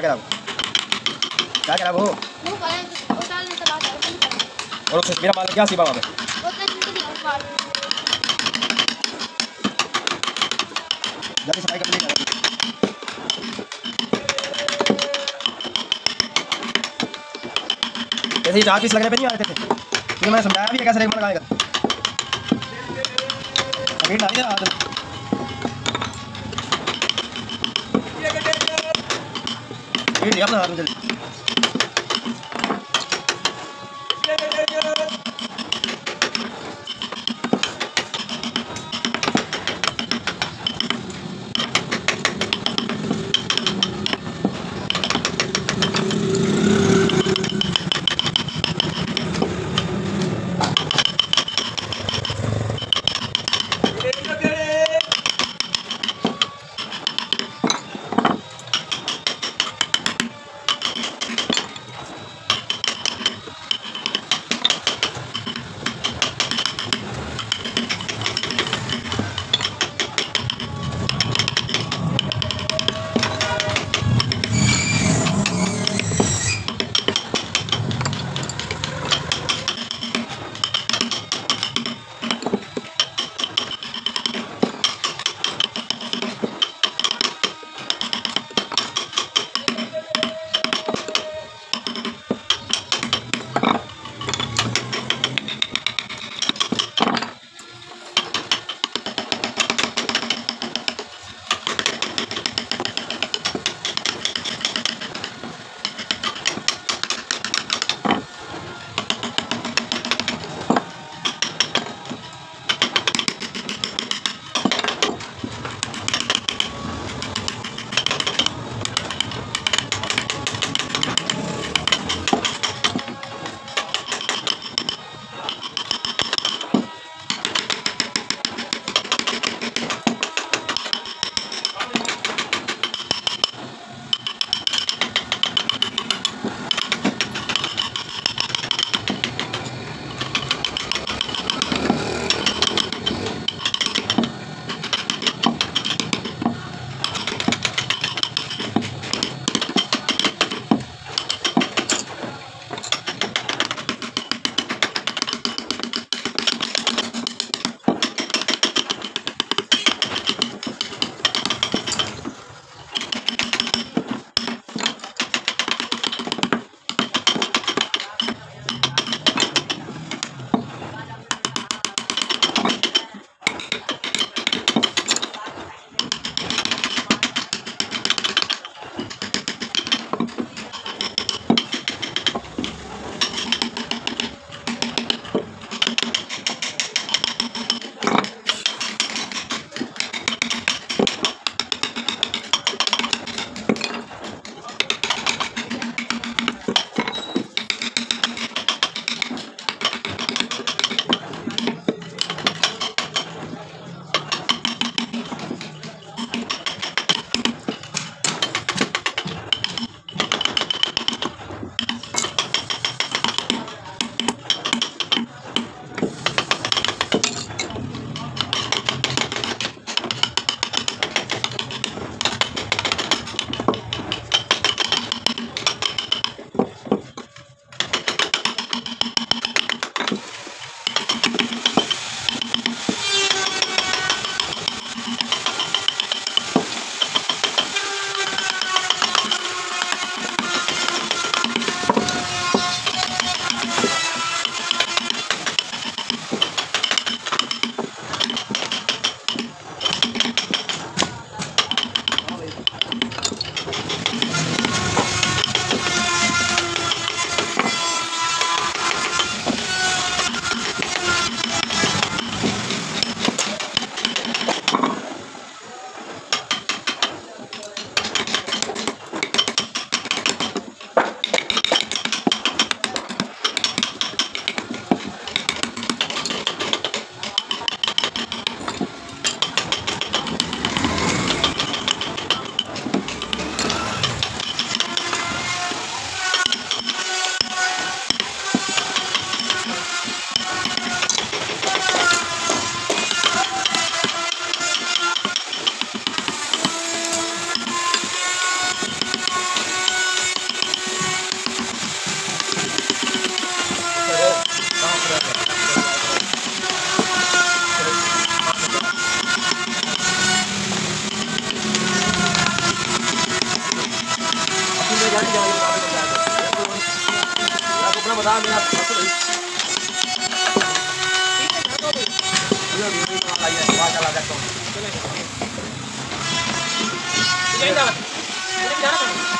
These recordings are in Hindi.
क्या वो क्या करें वो करें और मेरा माल क्या उस बार जल्दी सफ़ाई कर ली ऐसे चार पीस लगने पे नहीं आ रहे थे। मैंने समझाया भी कैसे रेगमा लगाएगा। अभी Ini hơn tuh?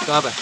Apa?